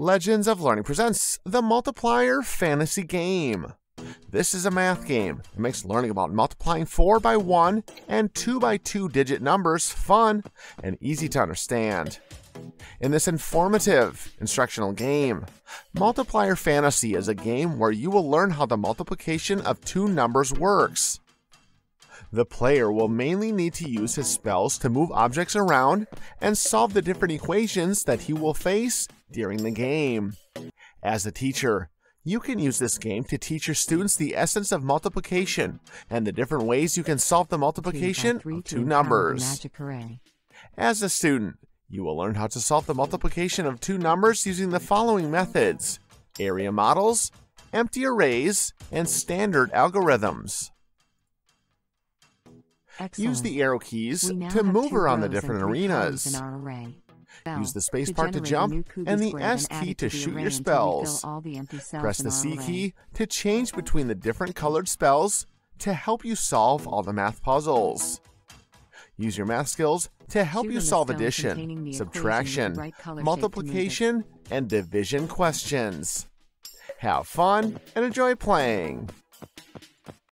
Legends of Learning presents the Multiplier Fantasy Game. This is a math game that makes learning about multiplying 4 by 1 and 2 by 2 digit numbers fun and easy to understand. In this informative instructional game, Multiplier Fantasy is a game where you will learn how the multiplication of two numbers works. The player will mainly need to use his spells to move objects around and solve the different equations that he will face during the game. As a teacher, you can use this game to teach your students the essence of multiplication and the different ways you can solve the multiplication of two numbers. As a student, you will learn how to solve the multiplication of two numbers using the following methods area models, empty arrays, and standard algorithms. Excellent. Use the arrow keys to move around the different arenas. In our array. Use the space bar to jump and the S key to shoot your until we fill spells. the Press the C key to change between the different colored spells to help you solve all the math puzzles. Use your math skills to help you solve addition, containing the equation with the subtraction, right color shape to move it. multiplication, and division questions. Have fun and enjoy playing.